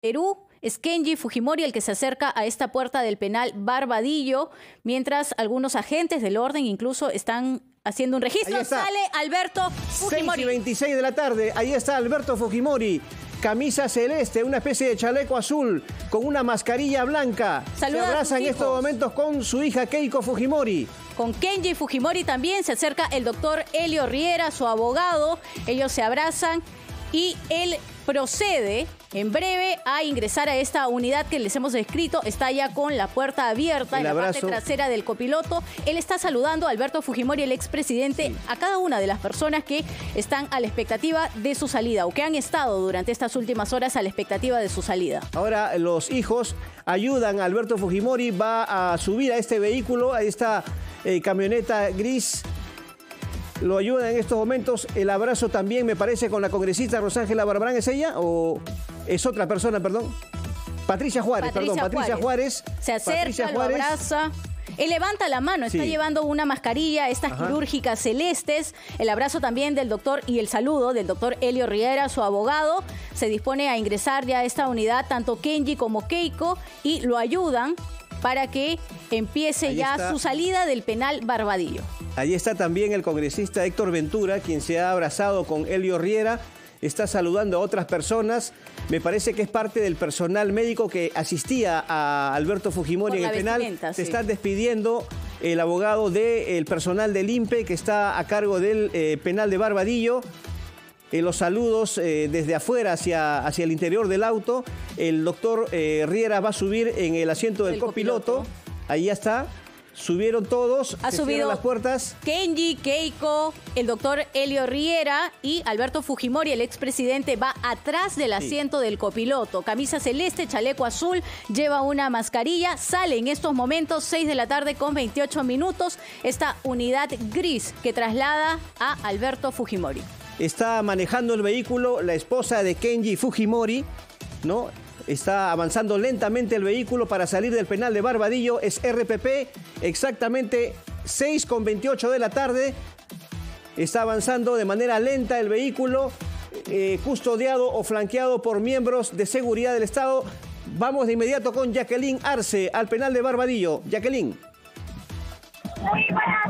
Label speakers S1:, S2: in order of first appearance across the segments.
S1: Perú. Es Kenji Fujimori el que se acerca a esta puerta del penal Barbadillo, mientras algunos agentes del orden incluso están haciendo un registro. Sale Alberto Fujimori.
S2: 6 y 26 de la tarde, ahí está Alberto Fujimori. Camisa celeste, una especie de chaleco azul, con una mascarilla blanca.
S1: Saluda
S2: se abraza en estos momentos con su hija Keiko Fujimori.
S1: Con Kenji Fujimori también se acerca el doctor Helio Riera, su abogado. Ellos se abrazan y él procede en breve a ingresar a esta unidad que les hemos descrito. Está ya con la puerta abierta
S2: El
S1: en la parte
S2: abrazo.
S1: trasera del copiloto. Él está saludando a Alberto Fujimori, el expresidente, a cada una de las personas que están a la expectativa de su salida o que han estado durante estas últimas horas a la expectativa de su salida.
S2: Ahora los hijos ayudan a Alberto Fujimori, va a subir a este vehículo, a esta eh, camioneta gris. Lo ayudan en estos momentos. El abrazo también me parece con la congresista Rosángela Barbarán. ¿Es ella o es otra persona, perdón? Patricia Juárez, perdón, Patricia Juárez.
S1: Se acerca,
S2: Patricia
S1: lo
S2: Juárez.
S1: abraza. Él levanta la mano, está
S2: Sí.
S1: llevando una mascarilla, estas
S2: Ajá.
S1: quirúrgicas celestes. El abrazo también del doctor y el saludo del doctor Helio Riera, su abogado. Se dispone a ingresar ya a esta unidad, tanto Kenji como Keiko, y lo ayudan para que empiece
S2: Ahí
S1: ya
S2: está.
S1: su salida del penal Barbadillo.
S2: Allí está también el congresista Héctor Ventura, quien se ha abrazado con Elio Riera. Está saludando a otras personas. Me parece que es parte del personal médico que asistía a Alberto Fujimori en el penal. Se
S1: sí.
S2: está despidiendo el abogado del personal del INPE que está a cargo del eh, penal de Barbadillo. Eh, los saludos eh, desde afuera hacia, hacia el interior del auto. El doctor eh, Riera va a subir en el asiento del
S1: El
S2: copiloto.
S1: copiloto.
S2: Ahí ya está. Subieron todos.
S1: Ha
S2: se
S1: subido
S2: las puertas.
S1: Kenji, Keiko, el doctor Helio Riera y Alberto Fujimori, el expresidente, va atrás del asiento del copiloto. Camisa celeste, chaleco azul, lleva una mascarilla. Sale en estos momentos, 6 de la tarde con 28 minutos, esta unidad gris que traslada a Alberto Fujimori.
S2: Está manejando el vehículo la esposa de Kenji Fujimori, ¿no? Está avanzando lentamente el vehículo para salir del penal de Barbadillo. Es RPP, exactamente 6 con 28 de la tarde. Está avanzando de manera lenta el vehículo, eh, custodiado o flanqueado por miembros de seguridad del Estado. Vamos de inmediato con Jacqueline Arce al penal de Barbadillo. Jacqueline.
S3: Muy buenas.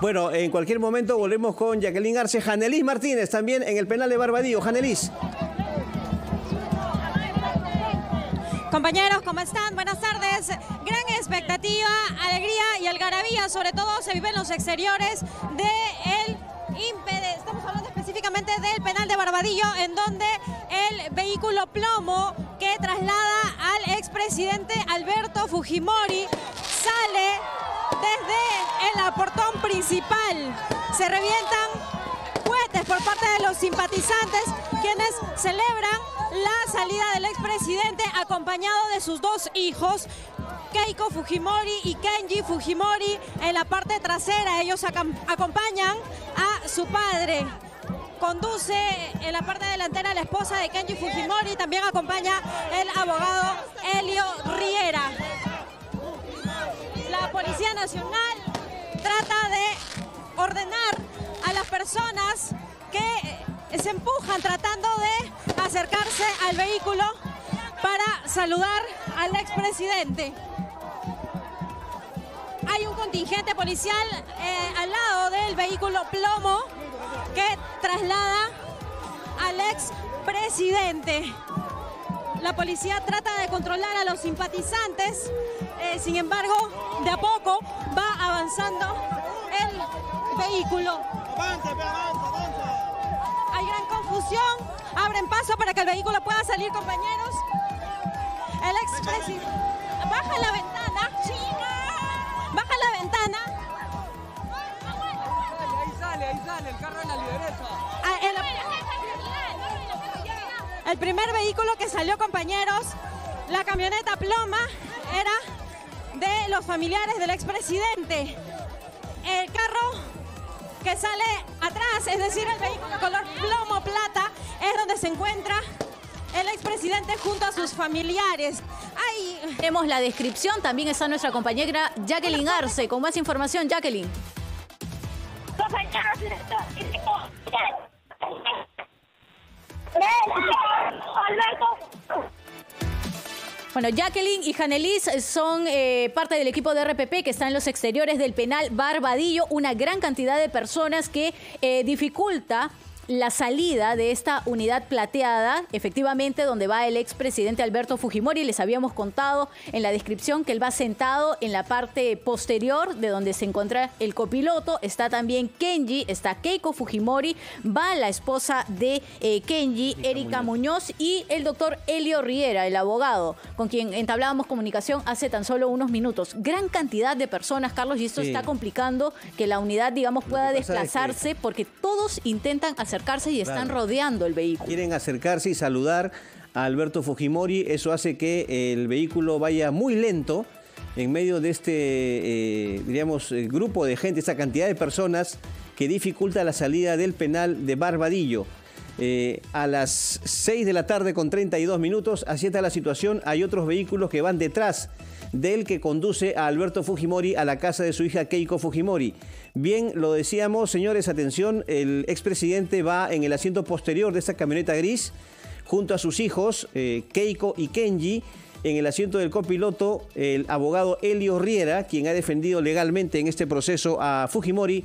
S2: Bueno, en cualquier momento volvemos con Jacqueline Arce. Janelis Martínez también en el penal de Barbadillo. Janelis.
S4: Compañeros, ¿cómo están? Buenas tardes. Gran expectativa, alegría y algarabía, sobre todo se vive en los exteriores del INPE. Estamos hablando específicamente del penal de Barbadillo, en donde el vehículo plomo que traslada al expresidente Alberto Fujimori sale desde el portón principal. Se revientan cohetes por parte de los simpatizantes, quienes celebran la salida del expresidente acompañado de sus dos hijos. Keiko Fujimori y Kenji Fujimori en la parte trasera. Ellos acompañan a su padre. Conduce en la parte delantera la esposa de Kenji Fujimori. También acompaña el abogado Helio Riera. La Policía Nacional trata de ordenar a las personas que eh, se empujan tratando de acercarse al vehículo para saludar al expresidente. Hay un contingente policial eh, al lado del vehículo plomo que traslada al expresidente. La policía trata de controlar a los simpatizantes, eh, sin embargo, de a poco va avanzando el vehículo. Hay gran confusión. Abren paso para que el vehículo pueda salir, compañeros. El expresidente. Baja la ventana. Baja la ventana.
S5: Ahí sale, ahí sale, el carro de la lideresa.
S4: Ah, el, el primer vehículo que salió, compañeros, la camioneta ploma, era de los familiares del expresidente. El carro que sale atrás, es decir, el vehículo color plomo plata, es donde se encuentra el expresidente junto a sus familiares. Ahí
S1: Tenemos la descripción, también está nuestra compañera Jacqueline Arce con más información. Jacqueline.
S3: Alberto.
S1: Bueno, Jacqueline y Janelis son eh, parte del equipo de RPP que está en los exteriores del penal Barbadillo. Una gran cantidad de personas que eh, dificulta la salida de esta unidad plateada, efectivamente donde va el expresidente Alberto Fujimori. Les habíamos contado en la descripción que él va sentado en la parte posterior de donde se encuentra el copiloto. Está también Kenji, está Keiko Fujimori, va la esposa de eh, Kenji, Erika Muñoz. y el doctor Elio Riera, el abogado, con quien entablábamos comunicación hace tan solo unos minutos. Gran cantidad de personas, Carlos, y esto
S2: Sí.
S1: está complicando que la unidad, digamos, pueda
S2: es que-
S1: desplazarse porque todos intentan acercarse y están
S2: Claro.
S1: rodeando el vehículo.
S2: Quieren acercarse y saludar a Alberto Fujimori. Eso hace que el vehículo vaya muy lento en medio de este, eh, diríamos, eh, grupo de gente, esta cantidad de personas que dificulta la salida del penal de Barbadillo. Eh, a las 6 de la tarde con 32 minutos, así está la situación. Hay otros vehículos que van detrás del que conduce a Alberto Fujimori a la casa de su hija Keiko Fujimori. Bien, lo decíamos, señores, atención, el expresidente va en el asiento posterior de esta camioneta gris junto a sus hijos, eh, Keiko y Kenji. En el asiento del copiloto, el abogado Elio Riera, quien ha defendido legalmente en este proceso a Fujimori,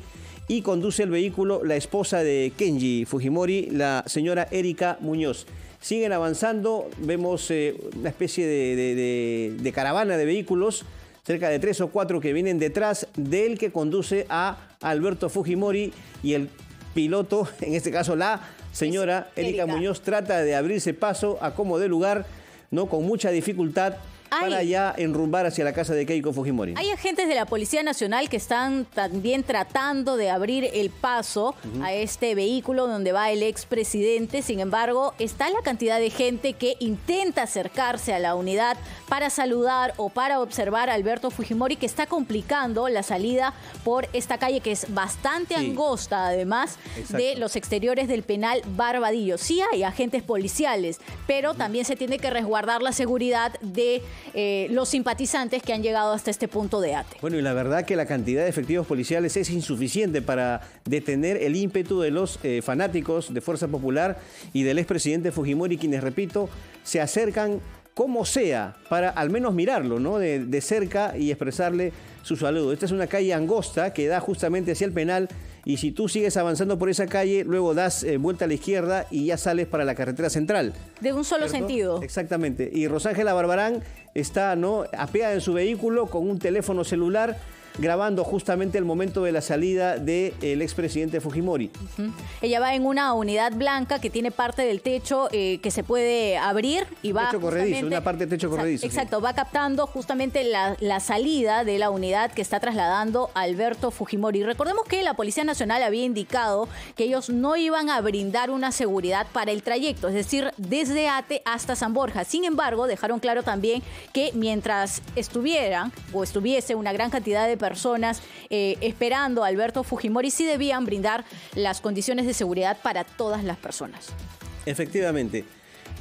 S2: y conduce el vehículo la esposa de Kenji Fujimori, la señora Erika Muñoz. Siguen avanzando, vemos eh, una especie de, de- de- de caravana de vehículos, cerca de tres o cuatro que vienen detrás del que conduce a Alberto Fujimori y el piloto, en este caso la señora Erika. Muñoz, trata de abrirse paso a como de lugar, ¿no? con mucha dificultad
S1: Ay.
S2: para ya enrumbar hacia la casa de Keiko Fujimori.
S1: Hay agentes de la Policía Nacional que están también tratando de abrir el paso a este vehículo donde va el expresidente. Sin embargo, está la cantidad de gente que intenta acercarse a la unidad para saludar o para observar a Alberto Fujimori, que está complicando la salida por esta calle que es bastante
S2: Sí.
S1: angosta, además
S2: Exacto.
S1: de los exteriores del penal Barbadillo. Sí hay agentes policiales, pero también se tiene que resguardar la seguridad de eh, los simpatizantes que han llegado hasta este punto de ATE.
S2: Bueno, y la verdad que la cantidad de efectivos policiales es insuficiente para detener el ímpetu de los eh, fanáticos de Fuerza Popular y del expresidente Fujimori, quienes, repito, se acercan como sea para al menos mirarlo, ¿no? De, de cerca y expresarle su saludo. Esta es una calle angosta que da justamente hacia el penal y si tú sigues avanzando por esa calle, luego das eh, vuelta a la izquierda y ya sales para la carretera central.
S1: De un solo
S2: ¿cierto?
S1: sentido.
S2: Exactamente. Y Rosángela Barbarán está ¿no? apeada en su vehículo con un teléfono celular grabando justamente el momento de la salida del expresidente Fujimori.
S1: Ujú. Ella va en una unidad blanca que tiene parte del techo eh, que se puede abrir y va.
S2: Techo corredizo, una parte de techo
S1: Exacto,
S2: corredizo, sí.
S1: Exacto, va captando justamente la, la salida de la unidad que está trasladando Alberto Fujimori. Recordemos que la Policía Nacional había indicado que ellos no iban a brindar una seguridad para el trayecto, es decir, desde Ate hasta San Borja. Sin embargo, dejaron claro también que mientras estuvieran o estuviese una gran cantidad de personas eh, esperando a Alberto Fujimori, sí debían brindar las condiciones de seguridad para todas las personas.
S2: Efectivamente.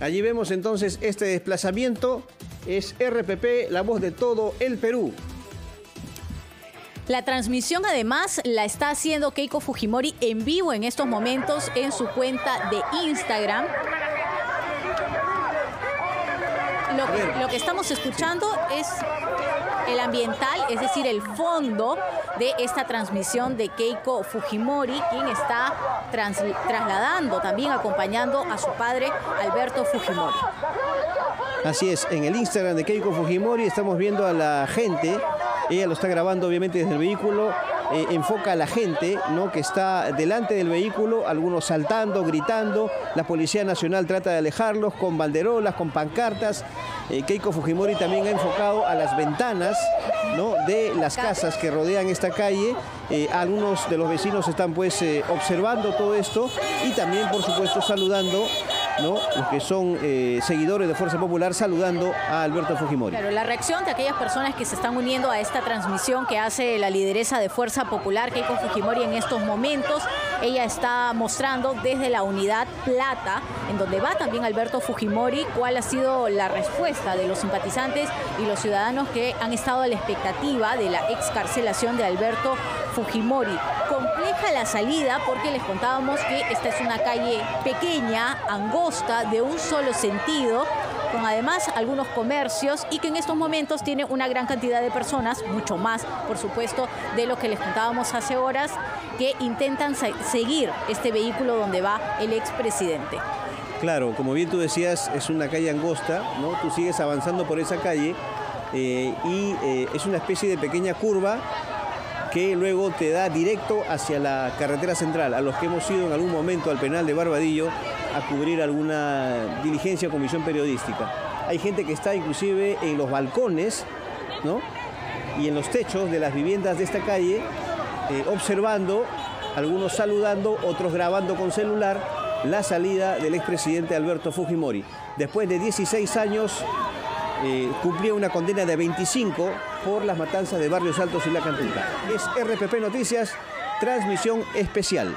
S2: Allí vemos entonces este desplazamiento. Es RPP, la voz de todo el Perú.
S1: La transmisión además la está haciendo Keiko Fujimori en vivo en estos momentos en su cuenta de Instagram. Lo que, lo que estamos escuchando es el ambiental, es decir, el fondo de esta transmisión de Keiko Fujimori, quien está trasladando, también acompañando a su padre Alberto Fujimori.
S2: Así es, en el Instagram de Keiko Fujimori estamos viendo a la gente Ella lo está grabando obviamente desde el vehículo, eh, enfoca a la gente ¿no? que está delante del vehículo, algunos saltando, gritando. La Policía Nacional trata de alejarlos con banderolas, con pancartas. Eh, Keiko Fujimori también ha enfocado a las ventanas de las casas que rodean esta calle. Eh, algunos de los vecinos están pues eh, observando todo esto y también por supuesto saludando ¿no? los que son seguidores de Fuerza Popular saludando a Alberto Fujimori.
S1: Claro, la reacción de aquellas personas que se están uniendo a esta transmisión que hace la lideresa de Fuerza Popular, Keiko Fujimori, en estos momentos. Ella está mostrando desde la unidad Plata, en donde va también Alberto Fujimori, cuál ha sido la respuesta de los simpatizantes y los ciudadanos que han estado a la expectativa de la excarcelación de Alberto Fujimori. Compleja la salida porque les contábamos que esta es una calle pequeña, angosta, de un solo sentido con además algunos comercios y que en estos momentos tiene una gran cantidad de personas, mucho más, por supuesto, de lo que les contábamos hace horas, que intentan se- seguir este vehículo donde va el expresidente.
S2: Claro, como bien tú decías, es una calle angosta, ¿no? Tú sigues avanzando por esa calle eh, y eh, es una especie de pequeña curva que luego te da directo hacia la carretera central. A los que hemos ido en algún momento al penal de Barbadillo a cubrir alguna diligencia o comisión periodística. Hay gente que está inclusive en los balcones, ¿no? Y en los techos de las viviendas de esta calle, eh, observando, algunos saludando, otros grabando con celular la salida del expresidente Alberto Fujimori. Después de 16 años, eh, cumplía una condena de 25 por las matanzas de Barrios Altos y La Cantuta. Es RPP Noticias, transmisión especial.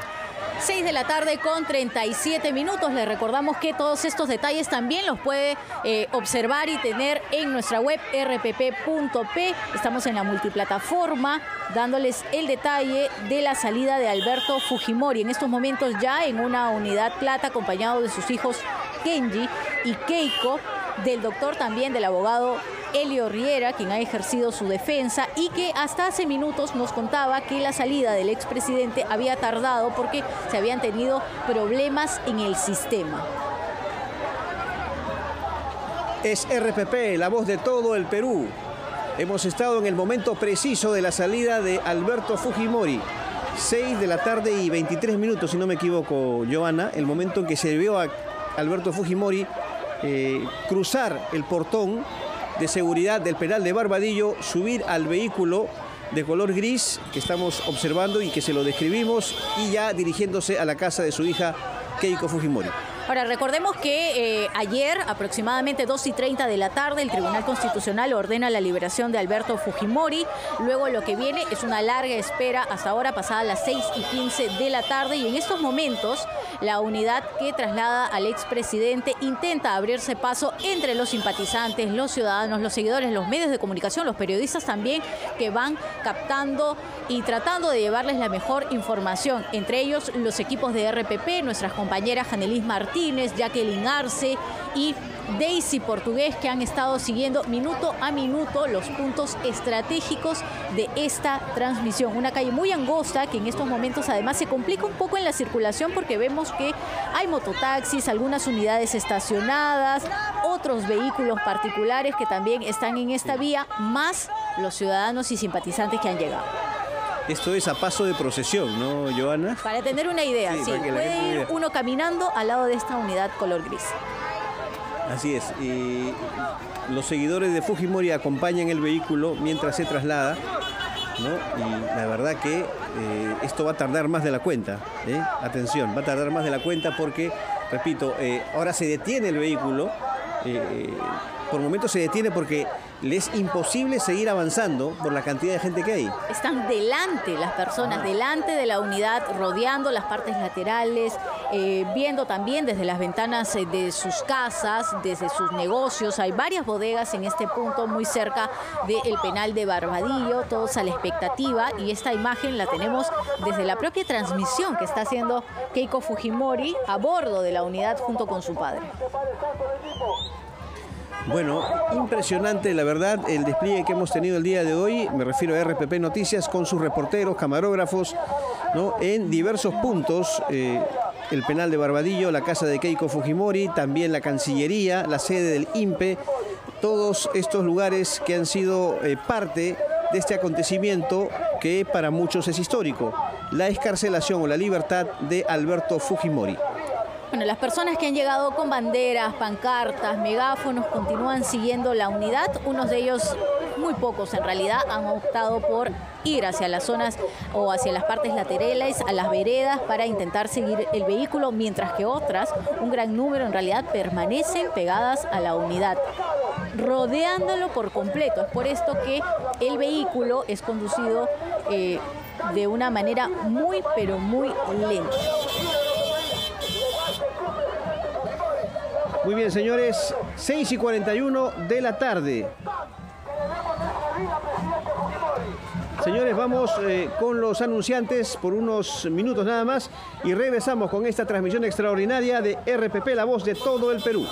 S1: 6 de la tarde con 37 minutos. Les recordamos que todos estos detalles también los puede eh, observar y tener en nuestra web rpp.p. Estamos en la multiplataforma dándoles el detalle de la salida de Alberto Fujimori. En estos momentos ya en una unidad plata acompañado de sus hijos Kenji y Keiko, del doctor también, del abogado Elio Riera, quien ha ejercido su defensa y que hasta hace minutos nos contaba que la salida del expresidente había tardado porque se habían tenido problemas en el sistema.
S2: Es RPP, la voz de todo el Perú. Hemos estado en el momento preciso de la salida de Alberto Fujimori. 6 de la tarde y 23 minutos, si no me equivoco, Joana, el momento en que se vio a Alberto Fujimori eh, cruzar el portón de seguridad del penal de Barbadillo, subir al vehículo de color gris que estamos observando y que se lo describimos y ya dirigiéndose a la casa de su hija Keiko Fujimori.
S1: Ahora, recordemos que eh, ayer, aproximadamente 2 y 30 de la tarde, el Tribunal Constitucional ordena la liberación de Alberto Fujimori. Luego lo que viene es una larga espera hasta ahora, pasada las 6 y 15 de la tarde. Y en estos momentos, la unidad que traslada al expresidente intenta abrirse paso entre los simpatizantes, los ciudadanos, los seguidores, los medios de comunicación, los periodistas también, que van captando y tratando de llevarles la mejor información. Entre ellos, los equipos de RPP, nuestras compañeras Janelis Martínez, Jacqueline Arce y Daisy Portugués que han estado siguiendo minuto a minuto los puntos estratégicos de esta transmisión. Una calle muy angosta que en estos momentos además se complica un poco en la circulación porque vemos que hay mototaxis, algunas unidades estacionadas, otros vehículos particulares que también están en esta vía, más los ciudadanos y simpatizantes que han llegado.
S2: Esto es a paso de procesión, ¿no, Joana?
S1: Para tener una idea,
S2: Sí,
S1: puede ir uno caminando al lado de esta unidad color gris.
S2: Así es. y los seguidores de Fujimori acompañan el vehículo mientras se traslada. ¿no? Y la verdad que eh, esto va a tardar más de la cuenta. ¿eh? Atención, va a tardar más de la cuenta porque, repito, eh, ahora se detiene el vehículo. Por momentos se detiene porque le es imposible seguir avanzando por la cantidad de gente que hay.
S1: Están delante las personas, delante de la unidad, rodeando las partes laterales, eh, viendo también desde las ventanas eh, de sus casas, desde sus negocios. Hay varias bodegas en este punto, muy cerca del penal de Barbadillo, todos a la expectativa. Y esta imagen la tenemos desde la propia transmisión que está haciendo Keiko Fujimori a bordo de la unidad junto con su padre.
S2: Bueno, impresionante la verdad el despliegue que hemos tenido el día de hoy, me refiero a RPP Noticias, con sus reporteros, camarógrafos, ¿no? en diversos puntos, eh, el penal de Barbadillo, la casa de Keiko Fujimori, también la Cancillería, la sede del INPE, todos estos lugares que han sido eh, parte de este acontecimiento que para muchos es histórico, la escarcelación o la libertad de Alberto Fujimori.
S1: Bueno, las personas que han llegado con banderas, pancartas, megáfonos continúan siguiendo la unidad. Unos de ellos, muy pocos en realidad, han optado por ir hacia las zonas o hacia las partes laterales, a las veredas, para intentar seguir el vehículo, mientras que otras, un gran número en realidad, permanecen pegadas a la unidad rodeándolo por completo. Es por esto que el vehículo es conducido eh, de una manera muy, pero muy lenta.
S2: Muy bien, señores, 6 y 41 de la tarde. Señores, vamos eh, con los anunciantes por unos minutos nada más y regresamos con esta transmisión extraordinaria de RPP, la voz de todo el Perú.